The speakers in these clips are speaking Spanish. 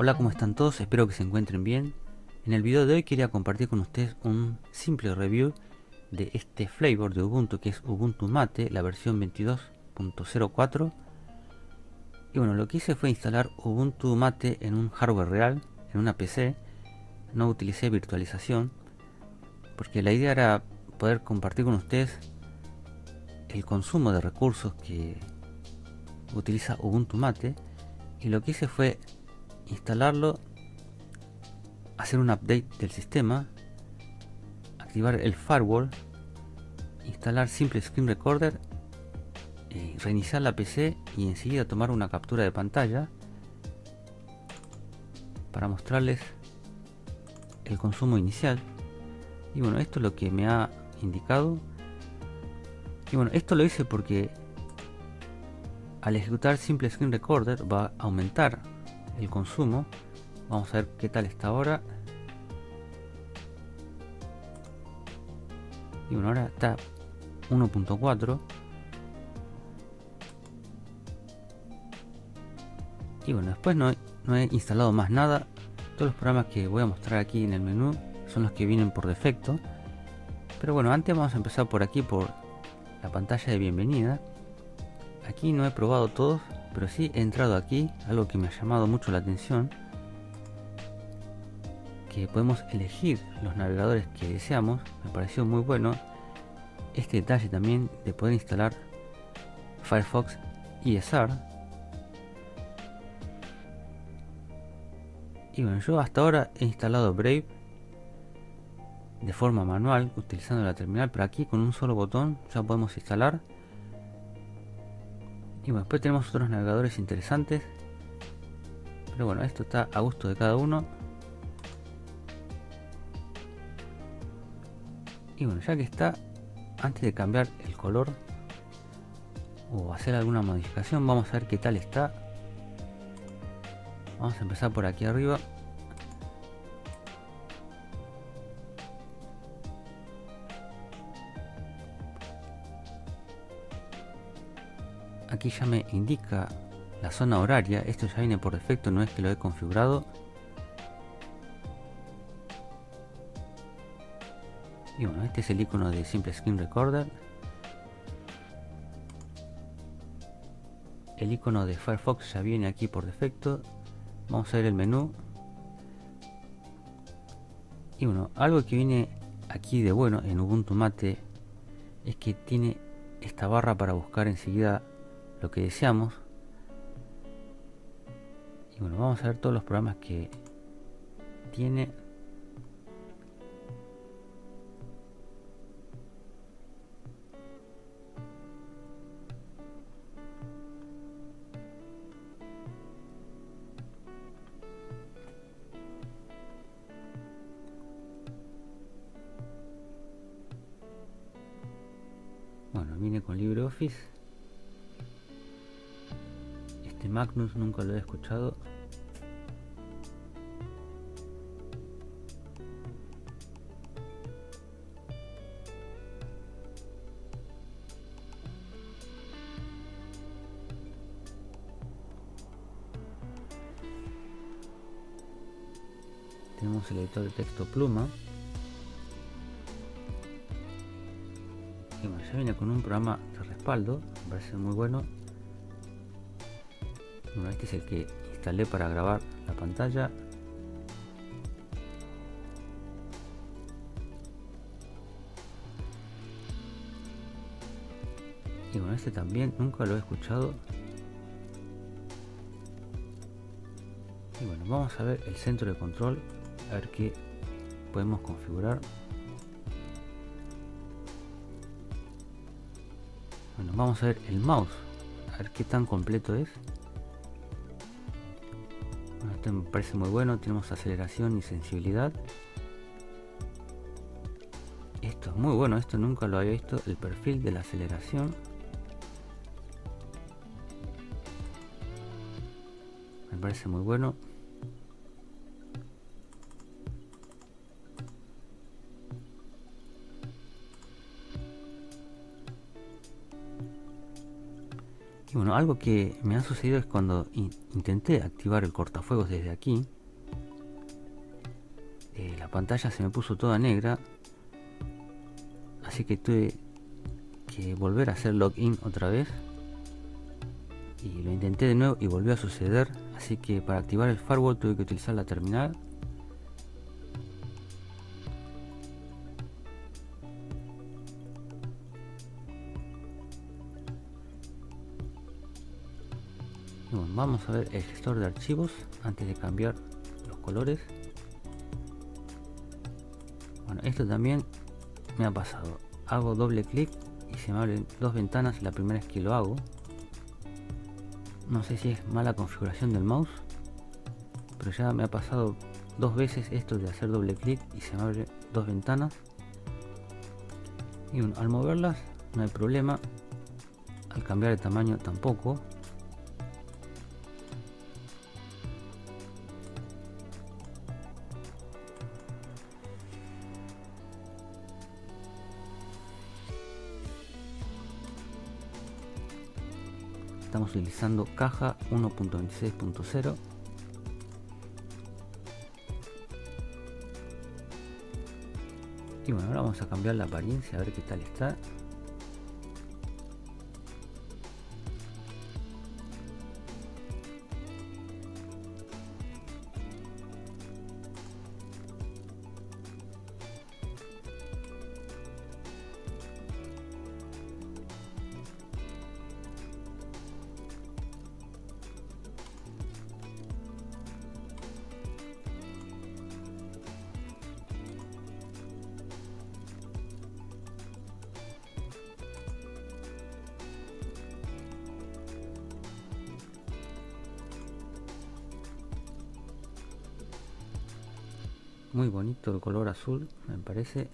Hola, ¿cómo están todos? Espero que se encuentren bien. En el video de hoy quería compartir con ustedes un simple review de este flavor de Ubuntu que es Ubuntu Mate, la versión 22.04. Y bueno, lo que hice fue instalar Ubuntu Mate en un hardware real, en una PC. No utilicé virtualización porque la idea era poder compartir con ustedes el consumo de recursos que utiliza Ubuntu Mate y lo que hice fue instalarlo, hacer un update del sistema, activar el firewall, instalar Simple Screen Recorder, eh, reiniciar la PC y enseguida tomar una captura de pantalla para mostrarles el consumo inicial. Y bueno, esto es lo que me ha indicado. Y bueno, esto lo hice porque al ejecutar Simple Screen Recorder va a aumentar el consumo. Vamos a ver qué tal está ahora. Y bueno, ahora está 1.4. Y bueno, después no, no he instalado más nada. Todos los programas que voy a mostrar aquí en el menú son los que vienen por defecto. Pero bueno, antes vamos a empezar por aquí, por la pantalla de bienvenida. Aquí no he probado todos, pero sí he entrado aquí, algo que me ha llamado mucho la atención. Que podemos elegir los navegadores que deseamos, me pareció muy bueno. Este detalle también de poder instalar Firefox ESR. Y bueno, yo hasta ahora he instalado Brave de forma manual utilizando la terminal, pero aquí con un solo botón ya podemos instalar. Y bueno, después tenemos otros navegadores interesantes. Pero bueno, esto está a gusto de cada uno. Y bueno, ya que está, antes de cambiar el color o hacer alguna modificación, vamos a ver qué tal está. Vamos a empezar por aquí arriba. Aquí ya me indica la zona horaria esto ya viene por defecto no es que lo he configurado. Y bueno este es el icono de simple screen recorder. El icono de firefox ya viene aquí por defecto. Vamos a ver el menú. Y bueno algo que viene aquí de bueno en ubuntu mate es que tiene esta barra para buscar enseguida lo que deseamos. Y bueno, vamos a ver todos los programas que tiene. Bueno, viene con LibreOffice. Este Magnus nunca lo he escuchado. Tenemos el editor de texto pluma. Bueno, ya viene con un programa de respaldo, me parece muy bueno este es el que instalé para grabar la pantalla. Y bueno este también nunca lo he escuchado. Y bueno vamos a ver el centro de control a ver qué podemos configurar. Bueno vamos a ver el mouse a ver qué tan completo es este me parece muy bueno tenemos aceleración y sensibilidad. Esto es muy bueno esto nunca lo había visto el perfil de la aceleración. Me parece muy bueno bueno, algo que me ha sucedido es cuando intenté activar el cortafuegos desde aquí, eh, la pantalla se me puso toda negra, así que tuve que volver a hacer login otra vez. Y lo intenté de nuevo y volvió a suceder, así que para activar el firewall tuve que utilizar la terminal vamos a ver el gestor de archivos antes de cambiar los colores. Bueno esto también me ha pasado. Hago doble clic y se me abren dos ventanas la primera vez que lo hago. No sé si es mala configuración del mouse pero ya me ha pasado dos veces esto de hacer doble clic y se me abren dos ventanas. Y al moverlas no hay problema. Al cambiar el tamaño tampoco utilizando caja 1.26.0 y bueno ahora vamos a cambiar la apariencia a ver qué tal está muy bonito el color azul me parece.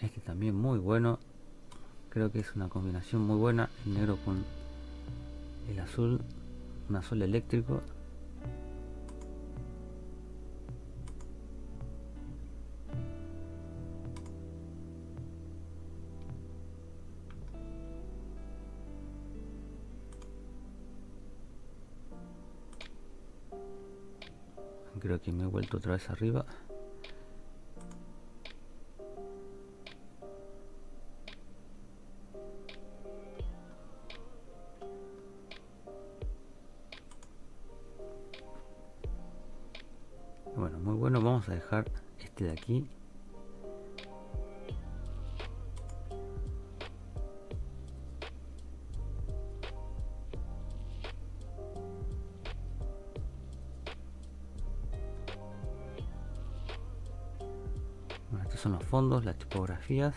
Este también muy bueno. Creo que es una combinación muy buena el negro con el azul un azul eléctrico creo que me he vuelto otra vez arriba. Bueno muy bueno vamos a dejar este de aquí son los fondos, las tipografías.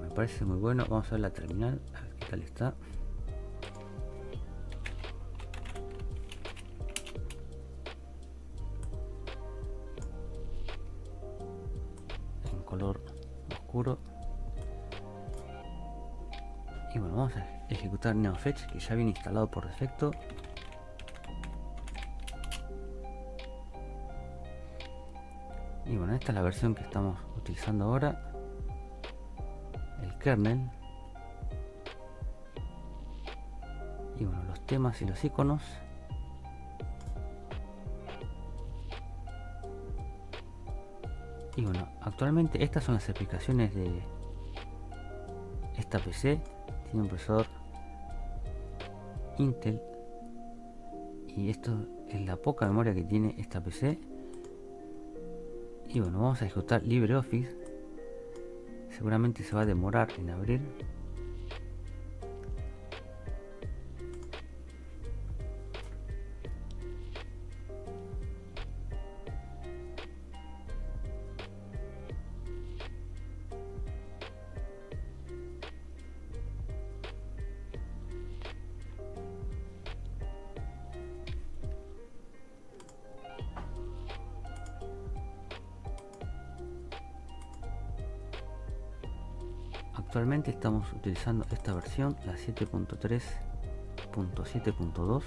me parece muy bueno. Vamos a ver la terminal, a ver qué tal está. En color oscuro y bueno vamos a ejecutar NeoFetch que ya viene instalado por defecto. Y bueno esta es la versión que estamos utilizando ahora. El kernel. Y bueno los temas y los iconos. Y bueno actualmente estas son las aplicaciones de esta PC tiene un procesador Intel. Y esto es la poca memoria que tiene esta PC y bueno vamos a ejecutar LibreOffice. Seguramente se va a demorar en abrir Actualmente estamos utilizando esta versión, la 7.3.1 3.7.2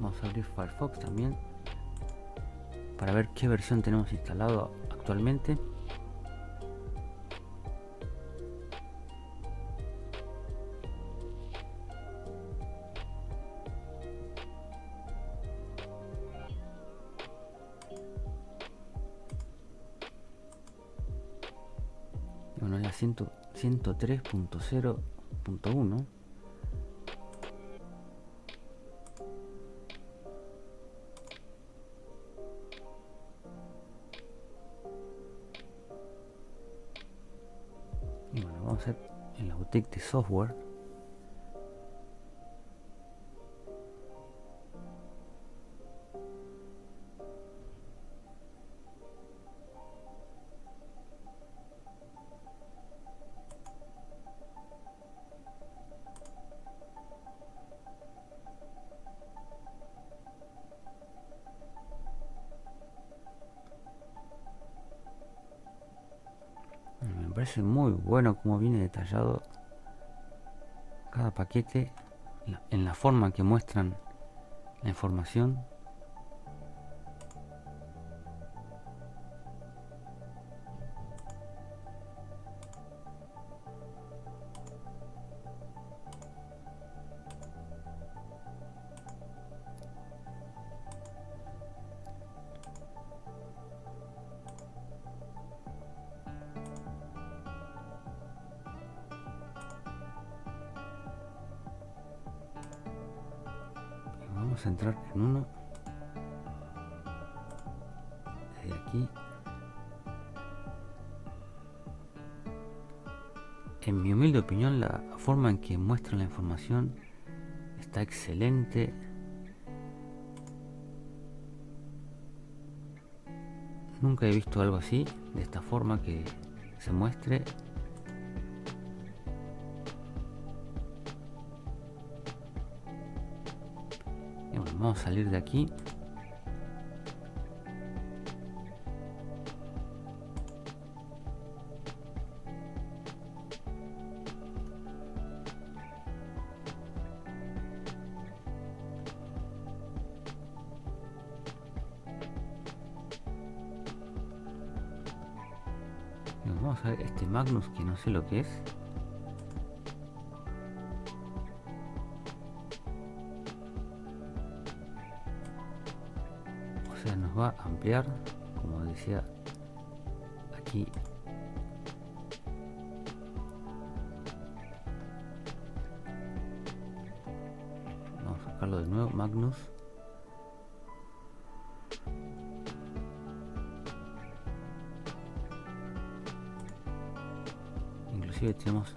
Vamos a abrir Firefox también para ver qué versión tenemos instalado actualmente. 103.0.1 y bueno vamos a ver en la boutique de software me parece muy bueno como viene detallado cada paquete en la forma que muestran la información vamos a entrar en uno desde aquí. En mi humilde opinión la forma en que muestran la información está excelente. Nunca he visto algo así de esta forma que se muestre vamos a salir de aquí. Vamos a ver este Magnus que no sé lo que es. Como decía aquí. Vamos a sacarlo de nuevo Magnus. Inclusive tenemos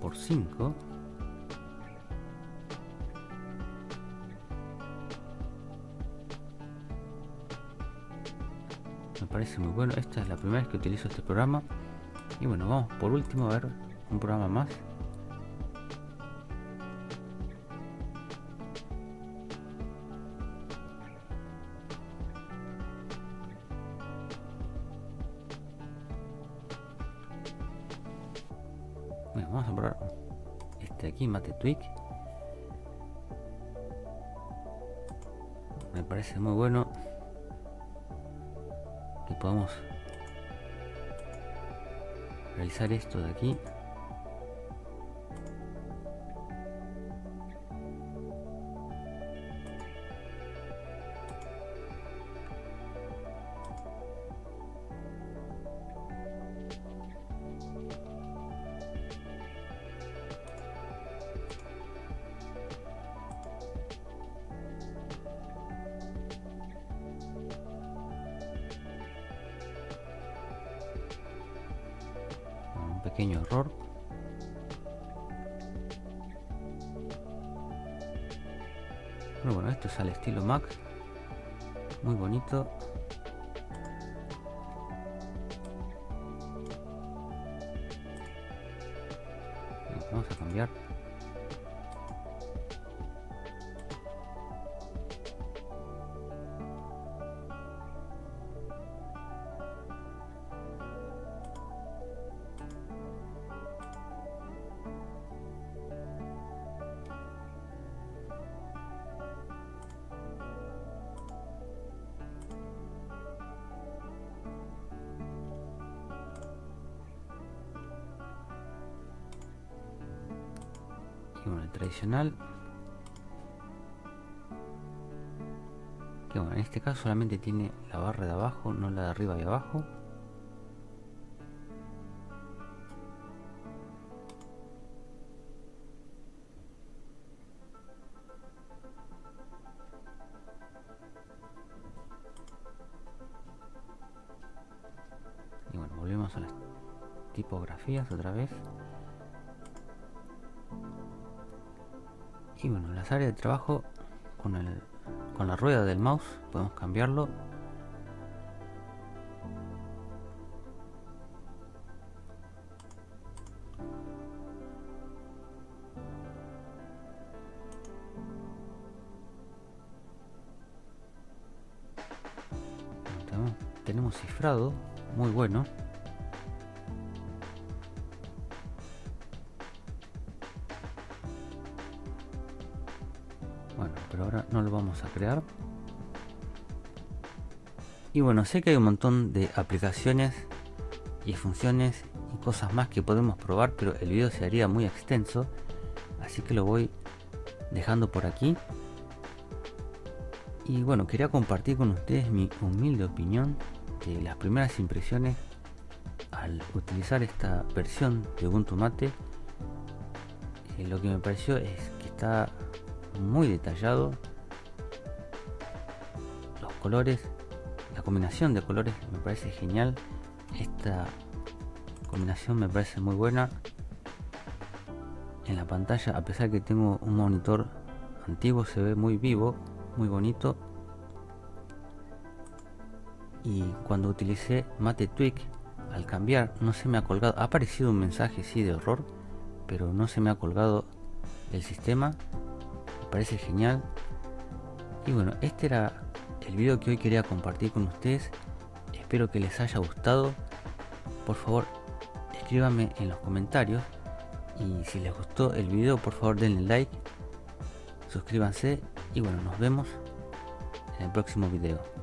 por 5 parece muy bueno esta es la primera vez que utilizo este programa. Y bueno vamos por último a ver un programa más. Bueno vamos a probar este aquí mate tweak. Me parece muy bueno podamos realizar esto de aquí pequeño error. Pero bueno esto es al estilo Mac. Muy bonito. Vamos a cambiar bueno, el tradicional. Que bueno, en este caso solamente tiene la barra de abajo, no la de arriba y abajo. Y bueno, volvemos a las tipografías otra vez y bueno las áreas de trabajo con, el, con la rueda del mouse podemos cambiarlo. Tenemos cifrado muy bueno Pero ahora no lo vamos a crear. Y bueno, sé que hay un montón de aplicaciones y funciones y cosas más que podemos probar, pero el video se haría muy extenso. Así que lo voy dejando por aquí. Y bueno, quería compartir con ustedes mi humilde opinión de las primeras impresiones al utilizar esta versión de Ubuntu Mate. Eh, lo que me pareció es que está muy detallado. Los colores, la combinación de colores me parece genial. Esta combinación me parece muy buena. En la pantalla, a pesar que tengo un monitor antiguo, se ve muy vivo, muy bonito. Y cuando utilicé Mate Tweak, al cambiar no se me ha colgado, ha aparecido un mensaje sí de error, pero no se me ha colgado el sistema parece genial. Y bueno, este era el video que hoy quería compartir con ustedes. Espero que les haya gustado. Por favor, escríbanme en los comentarios. Y si les gustó el video, por favor denle like. Suscríbanse. Y bueno, nos vemos en el próximo video.